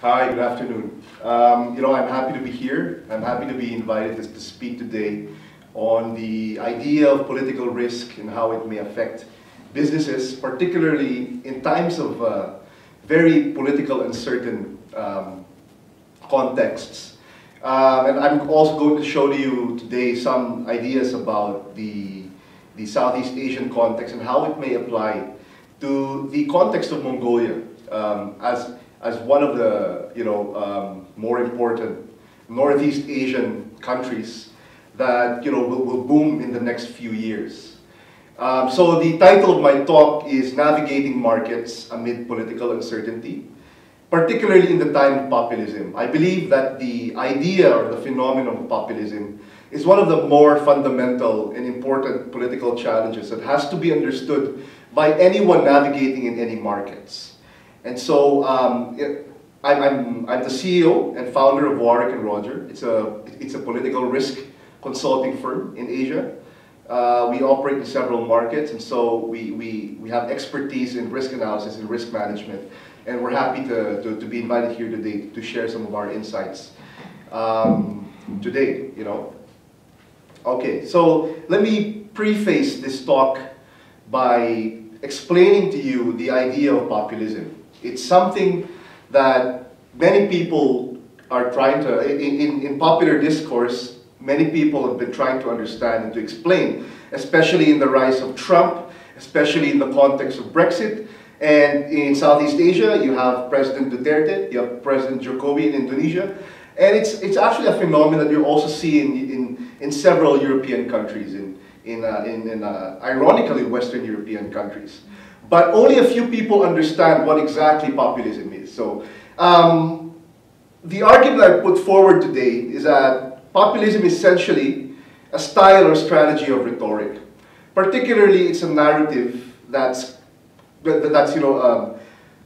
Hi, good afternoon. Um, you know, I'm happy to be here. I'm happy to be invited to, speak today on the idea of political risk and how it may affect businesses, particularly in times of uh, very political uncertain um, contexts. Um, and I'm also going to show to you today some ideas about the, the Southeast Asian context and how it may apply to the context of Mongolia um, as as one of the you know um, more important Northeast Asian countries that you know will, will boom in the next few years. Um, so the title of my talk is Navigating Markets Amid Political Uncertainty, particularly in the time of populism. I believe that the idea or the phenomenon of populism is one of the more fundamental and important political challenges that has to be understood by anyone navigating in any markets. And so um, it, I'm, I'm, I'm, the CEO and founder of Warwick and Roger. It's a, it's a political risk consulting firm in Asia. Uh, we operate in several markets, and so we, we, we have expertise in risk analysis and risk management. And we're happy to, to, to be invited here today to share some of our insights um, today, you know. Okay, so let me preface this talk by explaining to you the idea of populism. It's something that many people are trying to, in, in, popular discourse, many people have been trying to understand and to explain, especially in the rise of Trump, especially in the context of Brexit. And in Southeast Asia, you have President Duterte, you have President Jokowi in Indonesia. And it's, it's actually a phenomenon that you also see in, in, in several European countries, in, in, uh, in, in uh, ironically Western European countries but only a few people understand what exactly populism is. So um, the argument I put forward today is that populism is essentially a style or strategy of rhetoric. Particularly, it's a narrative that's, that's you know, um,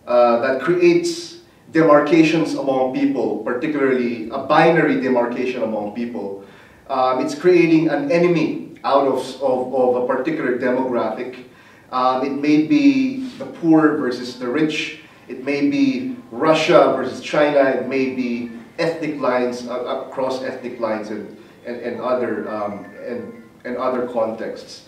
uh, that creates demarcations among people, particularly a binary demarcation among people. Um, it's creating an enemy out of, of, of a particular demographic um, it may be the poor versus the rich. It may be Russia versus China. It may be ethnic lines uh, across ethnic lines and, and, and other um, and, and other contexts.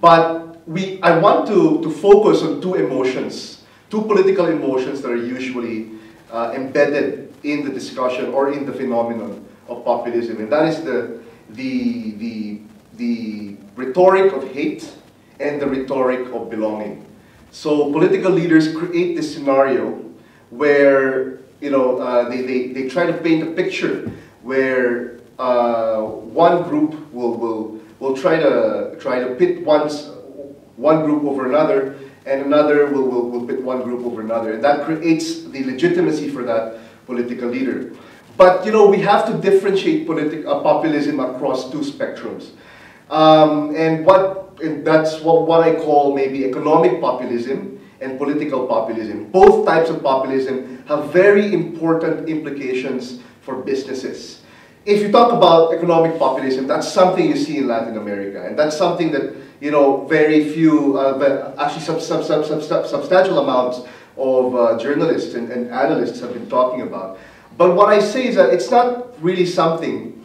But we, I want to, to focus on two emotions, two political emotions that are usually uh, embedded in the discussion or in the phenomenon of populism, and that is the, the, the, the rhetoric of hate and the rhetoric of belonging. So political leaders create this scenario where you know uh, they, they, they try to paint a picture where uh, one group will, will, will try to try to pit one's, one group over another and another will, will, will pit one group over another. And that creates the legitimacy for that political leader. But you know, we have to differentiate politi- uh, populism across two spectrums. Um, and what and that's what, what I call maybe economic populism and political populism. Both types of populism have very important implications for businesses. If you talk about economic populism, that's something you see in Latin America, and that's something that you know very few, uh, actually sub, sub, sub, sub, substantial amounts of uh, journalists and, and analysts have been talking about. But what I say is that it's not really something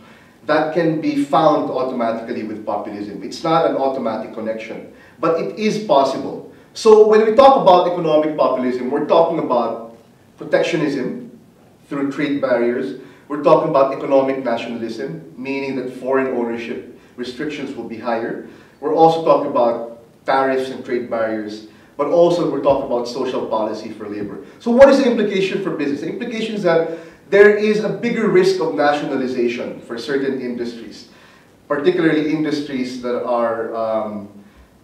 that can be found automatically with populism. It's not an automatic connection, but it is possible. So when we talk about economic populism, we're talking about protectionism through trade barriers. We're talking about economic nationalism, meaning that foreign ownership restrictions will be higher. We're also talking about tariffs and trade barriers, but also we're talking about social policy for labor. So what is the implication for business? The implication is that there is a bigger risk of nationalization for certain industries, particularly industries that are um,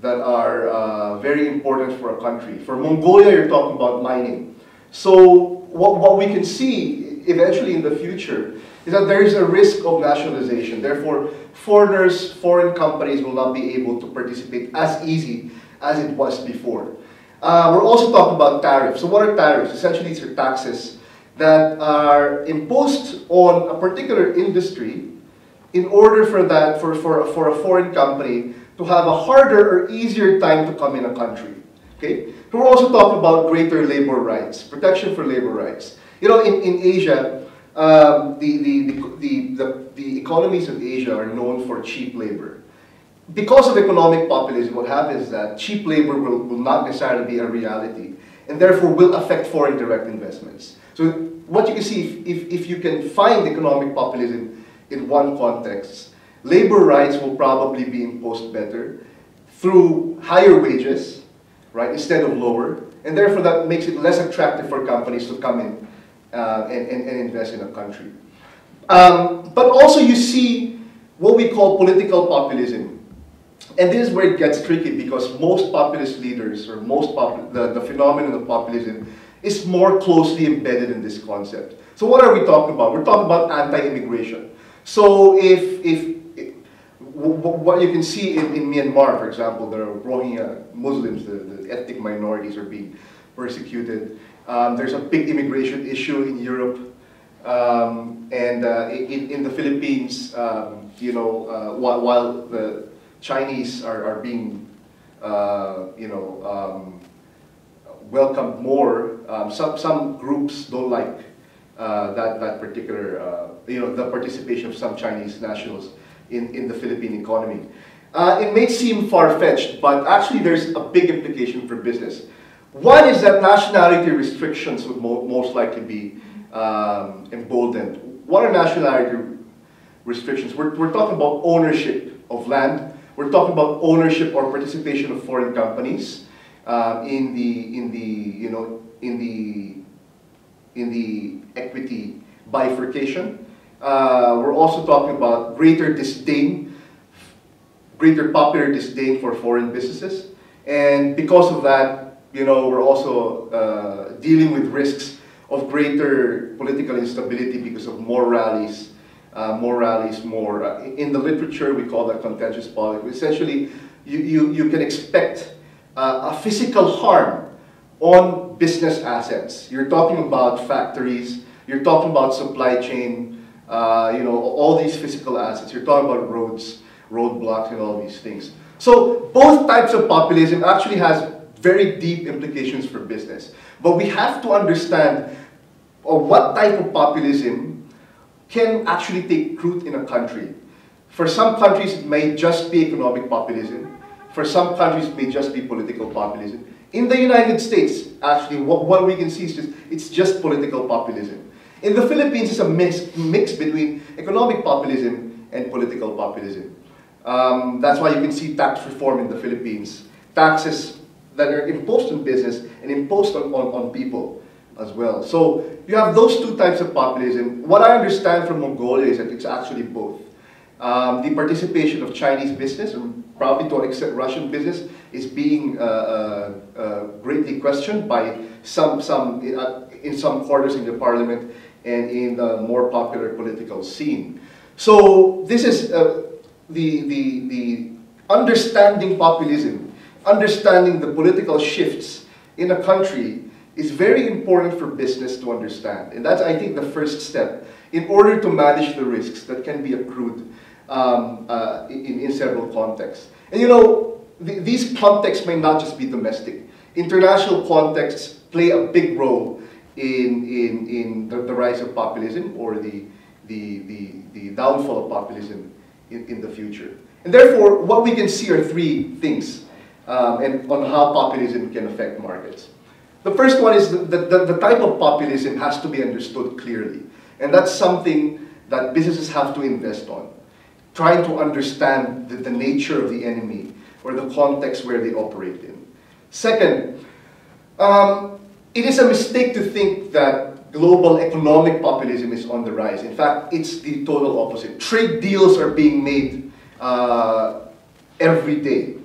that are uh, very important for a country. For Mongolia, you're talking about mining. So what, what we can see eventually in the future is that there is a risk of nationalization. Therefore, foreigners, foreign companies will not be able to participate as easy as it was before. Uh, we're also talking about tariffs. So what are tariffs? Essentially, these are taxes that are imposed on a particular industry in order for that, for, for, for a foreign company to have a harder or easier time to come in a country. Okay? We're also talking about greater labor rights, protection for labor rights. You know, in, in Asia, um, the, the, the, the, the economies of Asia are known for cheap labor. Because of economic populism, what happens is that cheap labor will, will not necessarily be a reality and therefore will affect foreign direct investments. So what you can see, if, if, if you can find economic populism in one context, labor rights will probably be imposed better through higher wages, right, instead of lower, and therefore that makes it less attractive for companies to come in uh, and, and, and, invest in a country. Um, but also you see what we call political populism. And this is where it gets tricky because most populist leaders, or most the, the phenomenon of populism, is more closely embedded in this concept. So what are we talking about? We're talking about anti-immigration. So if, if, if, what you can see in, in Myanmar, for example, the Rohingya Muslims, the, the ethnic minorities are being persecuted. Um, there's a big immigration issue in Europe. Um, and uh, in, in the Philippines, um, you know, uh, while, while the Chinese are, are being, uh, you know, um, welcomed more. Um, some, some groups don't like uh, that, that particular, uh, you know, the participation of some Chinese nationals in, in the Philippine economy. Uh, it may seem far-fetched, but actually there's a big implication for business. One is that nationality restrictions would mo most likely be um, emboldened. What are nationality restrictions? We're, we're talking about ownership of land, we're talking about ownership or participation of foreign companies uh, in the in the you know in the in the equity bifurcation. Uh, we're also talking about greater disdain, greater popular disdain for foreign businesses, and because of that, you know, we're also uh, dealing with risks of greater political instability because of more rallies uh, more rallies, more. Uh, in the literature, we call that contentious politics. Essentially, you, you, you can expect uh, a physical harm on business assets. You're talking about factories, you're talking about supply chain, uh, you know, all these physical assets. You're talking about roads, roadblocks, and all these things. So both types of populism actually has very deep implications for business. But we have to understand uh, what type of populism can actually take root in a country. For some countries, it may just be economic populism. For some countries, may just be political populism. In the United States, actually, what, what we can see is just, it's just political populism. In the Philippines, it's a mix, mix between economic populism and political populism. Um, that's why you can see tax reform in the Philippines. Taxes that are imposed on business and imposed on, on, on people as well. So you have those two types of populism. What I understand from Mongolia is that it's actually both. Um, the participation of Chinese business, probably to an extent Russian business, is being uh, uh, uh, greatly questioned by some, some uh, in some quarters in the parliament and in the more popular political scene. So this is uh, the, the, the understanding populism, understanding the political shifts in a country is very important for business to understand. And that's, I think, the first step in order to manage the risks that can be accrued um, uh, in, in several contexts. And you know, th these contexts may not just be domestic. International contexts play a big role in, in, in the, the rise of populism or the, the, the, the downfall of populism in, in the future. And therefore, what we can see are three things um, and on how populism can affect markets. The first one is that the, the, type of populism has to be understood clearly. And that's something that businesses have to invest on. Trying to understand the, the nature of the enemy or the context where they operate in. Second, um, it is a mistake to think that global economic populism is on the rise. In fact, it's the total opposite. Trade deals are being made uh, every day.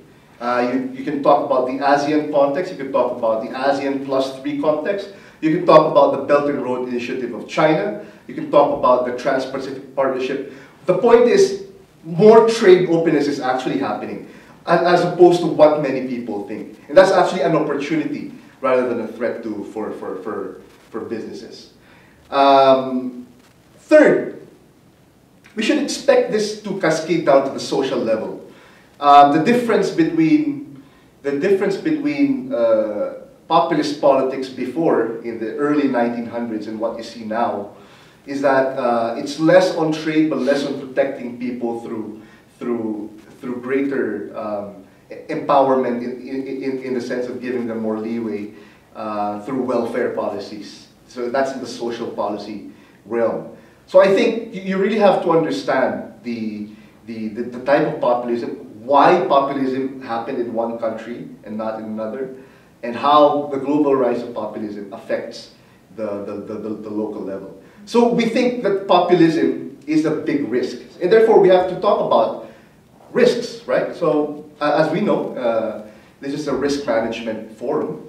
Uh, you, you can talk about the ASEAN context, you can talk about the ASEAN plus three context, you can talk about the Belt and Road Initiative of China, you can talk about the Trans-Pacific Partnership. The point is, more trade openness is actually happening, as opposed to what many people think. And that's actually an opportunity rather than a threat to, for, for, for, for businesses. Um, third, we should expect this to cascade down to the social level. Uh, the difference between the difference between uh, populist politics before, in the early 1900s, and what you see now, is that uh, it's less on trade but less on protecting people through, through, through greater um, empowerment in, in, in the sense of giving them more leeway uh, through welfare policies. So that's in the social policy realm. So I think you really have to understand the, the, the, the type of populism, why populism happened in one country and not in another, and how the global rise of populism affects the, the, the, the, the local level. So we think that populism is a big risk, and therefore we have to talk about risks, right? So uh, as we know, uh, this is a risk management forum.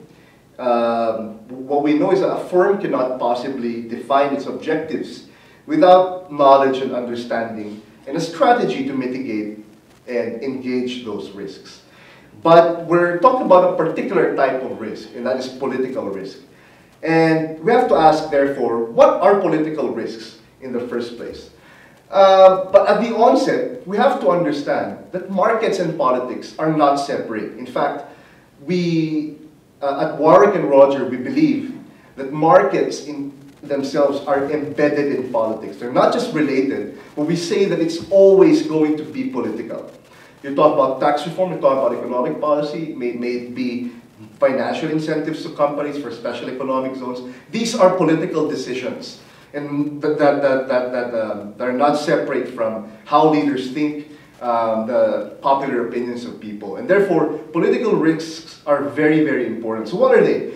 Um, what we know is that a firm cannot possibly define its objectives without knowledge and understanding and a strategy to mitigate and engage those risks. But we're talking about a particular type of risk, and that is political risk. And we have to ask, therefore, what are political risks in the first place? Uh, but at the onset, we have to understand that markets and politics are not separate. In fact, we, uh, at Warwick and Roger, we believe that markets in themselves are embedded in politics. They're not just related, but we say that it's always going to be political. You talk about tax reform, you talk about economic policy, may, may it be financial incentives to companies for special economic zones. These are political decisions and that, that, that, that, that, um, that are not separate from how leaders think, um, the popular opinions of people. And therefore, political risks are very, very important. So what are they?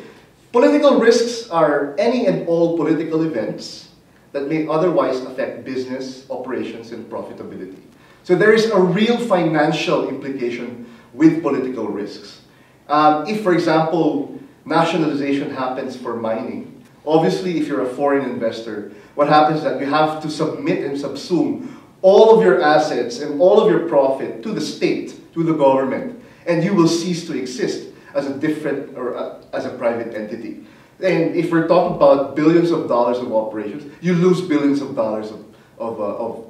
Political risks are any and all political events that may otherwise affect business, operations, and profitability. So there is a real financial implication with political risks. Um, if, for example, nationalization happens for mining, Obviously, if you're a foreign investor, what happens is that you have to submit and subsume all of your assets and all of your profit to the state, to the government, and you will cease to exist as a different or a, as a private entity. And if we're talking about billions of dollars of operations, you lose billions of dollars of, of, uh, of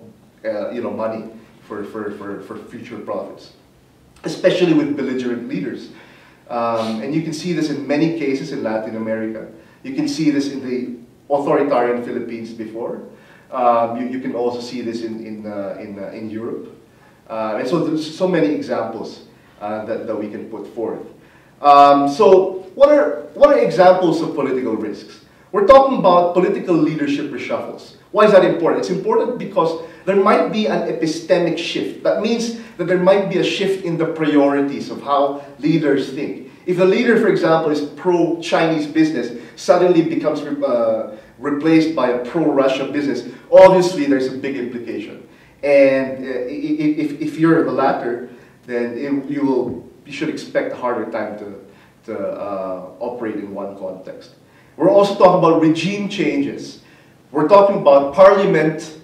uh, you know, money for, for, for, for future profits, especially with belligerent leaders. Um, and you can see this in many cases in Latin America. You can see this in the authoritarian Philippines before. Um, you, you, can also see this in, in, uh, in, uh, in Europe. Uh, and so there's so many examples uh, that, that we can put forth. Um, so what are, what are examples of political risks? We're talking about political leadership reshuffles. Why is that important? It's important because there might be an epistemic shift. That means that there might be a shift in the priorities of how leaders think. If a leader, for example, is pro-Chinese business, suddenly becomes uh, replaced by a pro-Russia business, obviously there's a big implication. And uh, if, if you're the latter, then it, you, will, you should expect a harder time to, to uh, operate in one context. We're also talking about regime changes. We're talking about parliament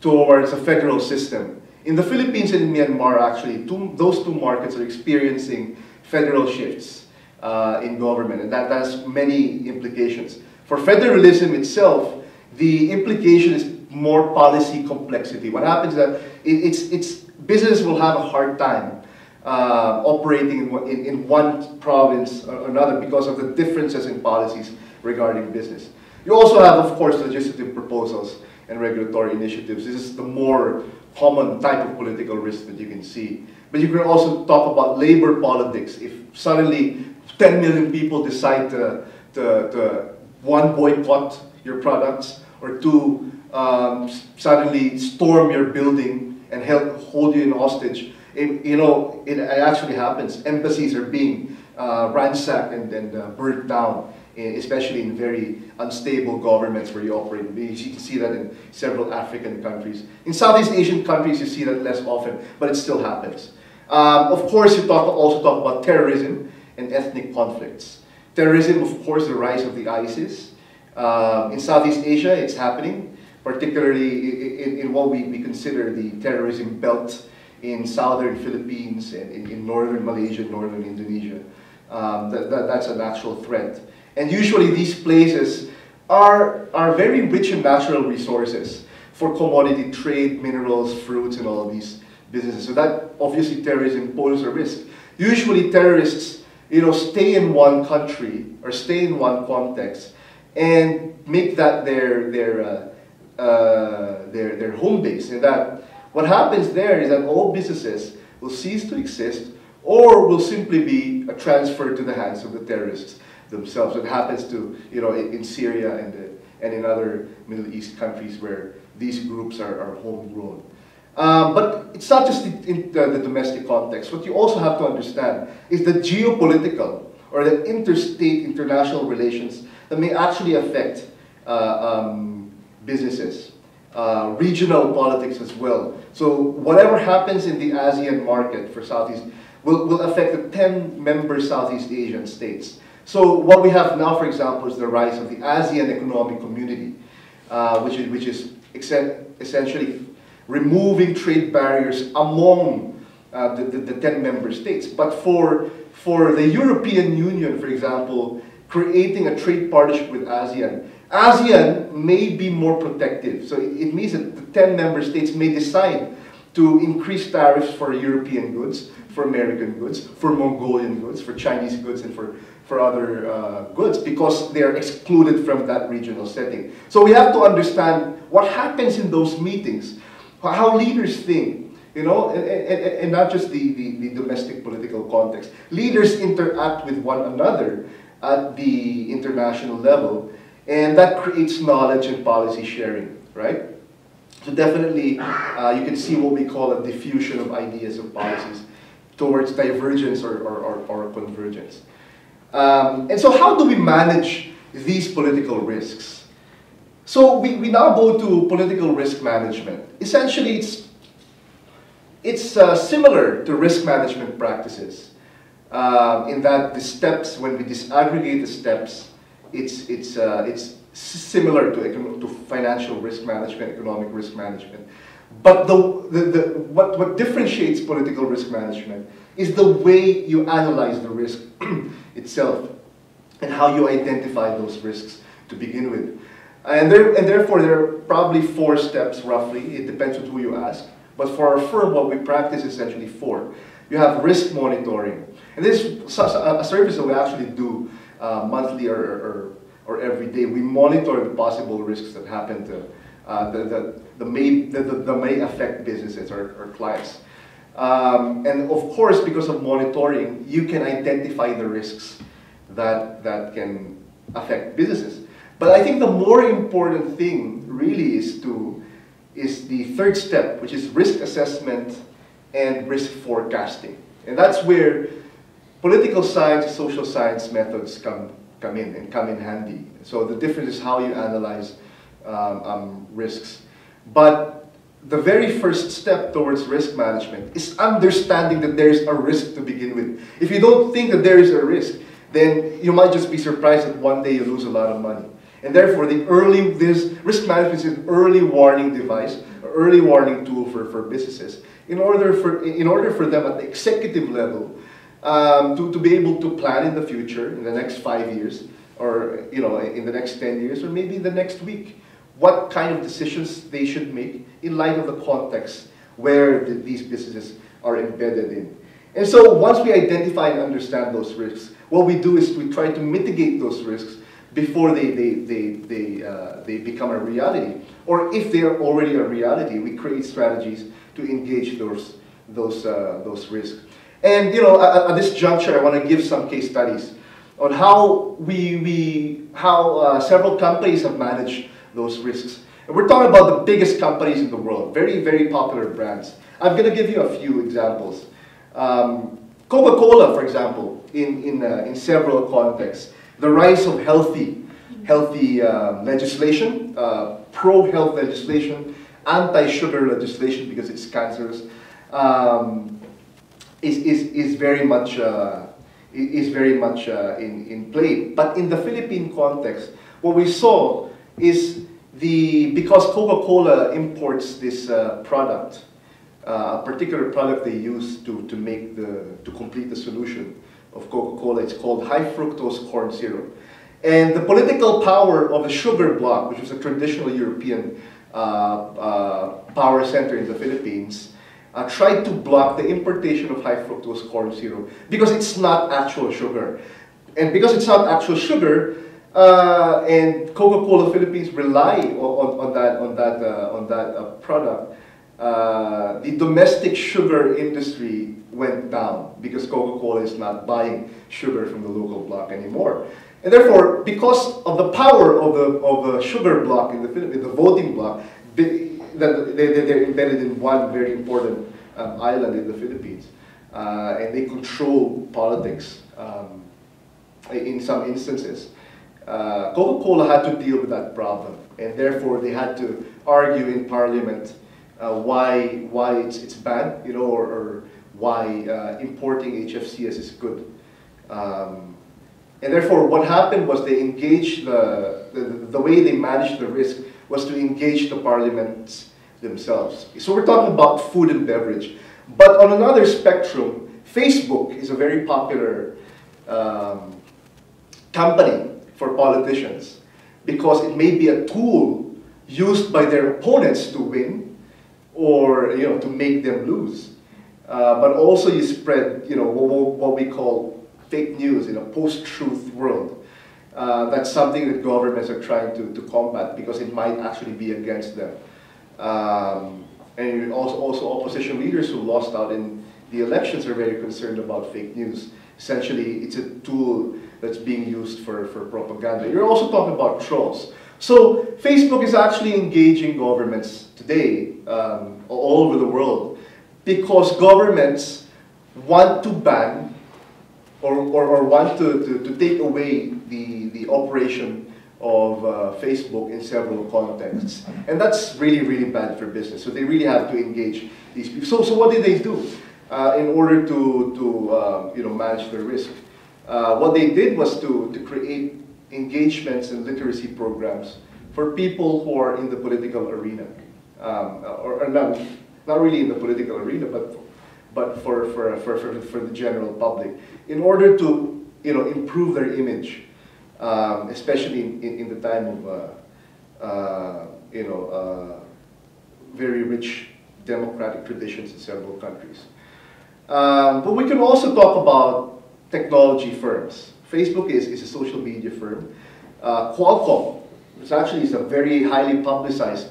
towards a federal system. In the Philippines and in Myanmar, actually, two, those two markets are experiencing federal shifts uh, in government, and that has many implications. For federalism itself, the implication is more policy complexity. What happens is that it, it's, it's, business will have a hard time uh, operating in, in, in, one province or another because of the differences in policies regarding business. You also have, of course, legislative proposals and regulatory initiatives. This is the more common type of political risk that you can see. But you can also talk about labor politics. If suddenly 10 million people decide to, to, to one, boycott your products, or two, um, suddenly storm your building and help, hold you in hostage. It, you know, it actually happens. Embassies are being uh, ransacked and, and uh, burnt down, especially in very unstable governments where you operate. You can see that in several African countries. In Southeast Asian countries, you see that less often, but it still happens. Um, of course, you talk, also talk about terrorism and ethnic conflicts. Terrorism, of course, the rise of the ISIS. Um, in Southeast Asia, it's happening, particularly in, in, what we, we consider the terrorism belt in southern Philippines and in, in northern Malaysia, northern Indonesia. Um, that, that, that's an actual threat. And usually these places are, are very rich in natural resources for commodity trade, minerals, fruits, and all these businesses. So that obviously terrorism poses a risk. Usually terrorists you know, stay in one country or stay in one context and make that their, their, uh, uh, their, their home base. And that what happens there is that all businesses will cease to exist or will simply be transferred to the hands of the terrorists themselves. It happens to, you know, in, Syria and, uh, and in other Middle East countries where these groups are, are homegrown. Um, but it's not just in the, the, domestic context. What you also have to understand is the geopolitical or the interstate international relations that may actually affect uh, um, businesses, uh, regional politics as well. So whatever happens in the ASEAN market for Southeast will, will affect the 10 member Southeast Asian states. So what we have now, for example, is the rise of the ASEAN Economic Community, uh, which is, which is essentially removing trade barriers among uh, the, the, the 10 member states. But for, for the European Union, for example, creating a trade partnership with ASEAN, ASEAN may be more protective. So it, it means that the 10 member states may decide to increase tariffs for European goods, for American goods, for Mongolian goods, for Chinese goods, and for, for other uh, goods because they are excluded from that regional setting. So we have to understand what happens in those meetings, how leaders think, you know, and, and, and not just the, the, the domestic political context. Leaders interact with one another at the international level, and that creates knowledge and policy sharing, right? So definitely, uh, you can see what we call a diffusion of ideas of policies towards divergence or, or, or, or convergence. Um, and so how do we manage these political risks? So we, we now go to political risk management. Essentially, it's, it's uh, similar to risk management practices uh, in that the steps, when we disaggregate the steps, it's, it's, uh, it's similar to, to financial risk management, economic risk management. But the, the, the, what, what differentiates political risk management is the way you analyze the risk itself and how you identify those risks to begin with. And, there, and therefore, there are probably four steps roughly. It depends on who you ask. But for our firm, what we practice is essentially four. You have risk monitoring. And this is a service that we actually do uh, monthly or, or, or every day. We monitor the possible risks that happen to uh, the, the, the, may, the, the, may affect businesses or, or clients. Um, and of course, because of monitoring, you can identify the risks that, that can affect businesses. But I think the more important thing really is to is the third step, which is risk assessment and risk forecasting. And that's where political science, social science methods come, come in and come in handy. So the difference is how you analyze um, um, risks. But the very first step towards risk management is understanding that there is a risk to begin with. If you don't think that there is a risk, then you might just be surprised that one day you lose a lot of money. And therefore, the early this risk management is an early warning device, an early warning tool for, for businesses. In order for in order for them at the executive level um, to, to be able to plan in the future, in the next five years, or you know, in the next 10 years, or maybe the next week, what kind of decisions they should make in light of the context where the, these businesses are embedded in. And so once we identify and understand those risks, what we do is we try to mitigate those risks before they, they, they, they, uh, they become a reality. Or if they are already a reality, we create strategies to engage those, those, uh, those risks. And you know, at, at, this juncture, I want to give some case studies on how we, we how uh, several companies have managed those risks. And we're talking about the biggest companies in the world, very, very popular brands. I'm going to give you a few examples. Um, Coca-Cola, for example, in, in, uh, in several contexts. The rise of healthy, healthy uh, legislation, uh, pro-health legislation, anti-sugar legislation because it's cancerous, um, is, is, is very much, uh, is very much uh, in, in play. But in the Philippine context, what we saw is the, because Coca-Cola imports this uh, product, uh, a particular product they use to, to make the, to complete the solution of Coca-Cola, it's called high fructose corn syrup. And the political power of the sugar bloc, which was a traditional European uh, uh, power center in the Philippines, uh, tried to bloc the importation of high fructose corn syrup because it's not actual sugar. And because it's not actual sugar, uh, and Coca-Cola Philippines rely on, on, that, on that, uh, on that uh, product, uh, the domestic sugar industry went down because Coca-Cola is not buying sugar from the local bloc anymore. And therefore, because of the power of the, of the sugar bloc in the Philippines, the voting block, that they, they're embedded in one very important um, island in the Philippines. Uh, and they control politics um, in some instances. Uh, Coca-Cola had to deal with that problem, and therefore they had to argue in Parliament uh, why why it's it's bad, you know, or, or why uh, importing HFCS is good. Um, and therefore, what happened was they engaged the, the the way they managed the risk was to engage the parliaments themselves. So we're talking about food and beverage. But on another spectrum, Facebook is a very popular um, company for politicians because it may be a tool used by their opponents to win or you know to make them lose. Uh, but also you spread you know what, what we call fake news in a post-truth world. Uh, that's something that governments are trying to, to combat because it might actually be against them. Um, and also, also opposition leaders who lost out in the elections are very concerned about fake news. Essentially, it's a tool that's being used for, for propaganda. You're also talking about trolls. So Facebook is actually engaging governments today um, all over the world because governments want to ban or, or, or want to, to, to take away the, the operation of uh, Facebook in several contexts. And that's really, really bad for business. So they really have to engage these people. So, so what did they do uh, in order to, to uh, you know, manage their risk? Uh, what they did was to, to create engagements and literacy programs for people who are in the political arena. Um, or, or not, not really in the political arena, but but for, for, for, for, for the general public, in order to you know, improve their image, um, especially in, in, in, the time of uh, uh, you know, uh, very rich democratic traditions in several countries. Um, but we can also talk about technology firms. Facebook is, is a social media firm. Uh, Qualcomm, which actually is a very highly publicized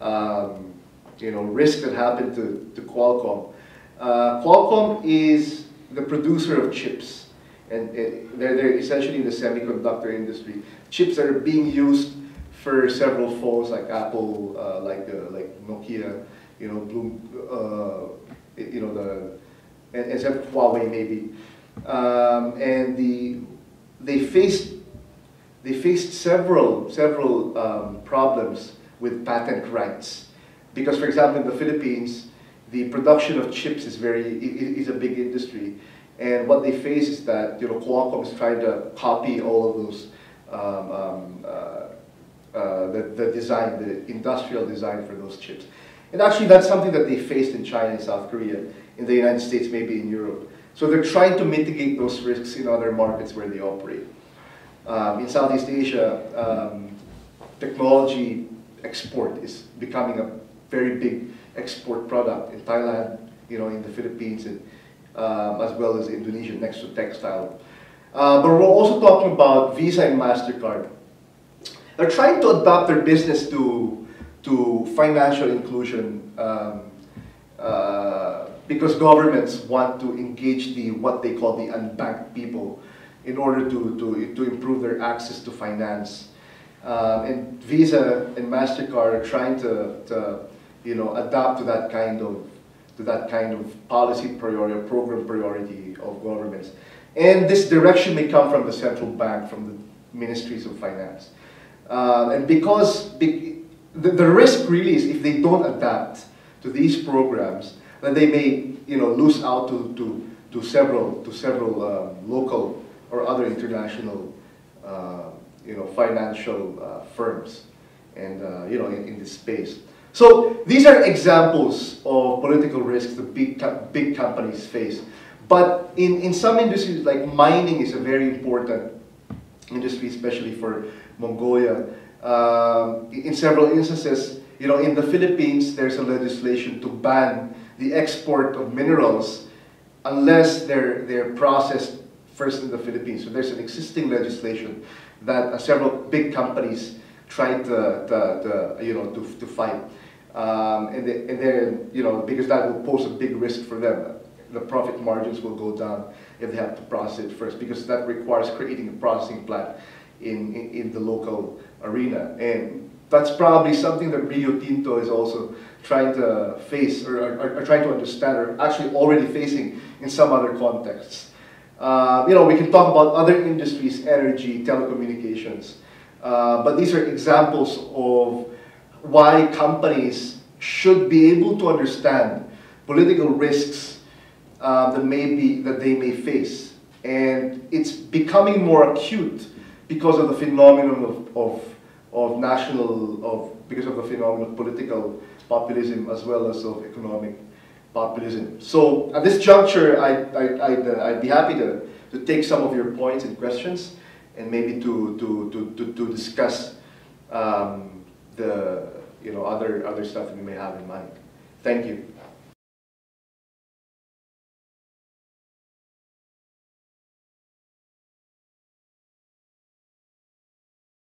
um, you know, risk that happened to, to Qualcomm. Uh, Qualcomm is the producer of chips, and, they're, they're essentially in the semiconductor industry. Chips that are being used for several phones like Apple, uh, like uh, like Nokia, you know, Bloom, uh, you know the, and Huawei maybe, um, and the they faced they faced several several um, problems with patent rights. Because, for example, in the Philippines, the production of chips is very is a big industry, and what they face is that you know Qualcomm is trying to copy all of those um, um, uh, uh, the, the design, the industrial design for those chips. And actually, that's something that they faced in China and South Korea, in the United States, maybe in Europe. So they're trying to mitigate those risks in other markets where they operate. Um, in Southeast Asia, um, technology export is becoming a very big export product in Thailand, you know, in the Philippines, and, um, as well as Indonesia next to textile. Uh, but we're also talking about Visa and MasterCard. They're trying to adapt their business to, to financial inclusion um, uh, because governments want to engage the what they call the unbanked people in order to, to, to improve their access to finance. Uh, and Visa and MasterCard are trying to, to you know, adapt to that kind of to that kind of policy priority, or program priority of governments. And this direction may come from the central bank, from the ministries of finance. Uh, and because be, the, the risk really is if they don't adapt to these programs, then they may you know, lose out to, to, to several, to several um, local or other international uh, you know, financial uh, firms and uh, you know, in, in this space. So these are examples of political risks that big, big companies face. But in, in some industries, like mining is a very important industry, especially for Mongolia. Um, in several instances, you know, in the Philippines, there's a legislation to ban the export of minerals unless they're, they're processed first in the Philippines. So there's an existing legislation that uh, several big companies try to, to, to you know, to, to fight. Um, and, and then, you know, because that will pose a big risk for them. The profit margins will go down if they have to process it first, because that requires creating a processing plant in, in, in the local arena. And that's probably something that Rio Tinto is also trying to face or, or, or trying to understand or actually already facing in some other contexts. Uh, you know, we can talk about other industries, energy, telecommunications, uh, but these are examples of why companies should be able to understand political risks uh, that may be that they may face, and it's becoming more acute because of the phenomenon of, of, of national of because of the phenomenon of political populism as well as of economic populism. So at this juncture, I, I, I'd, uh, I'd be happy to, to take some of your points and questions and maybe to, to, to, to, to discuss um, the you know, other, other stuff that you may have in mind. Thank you.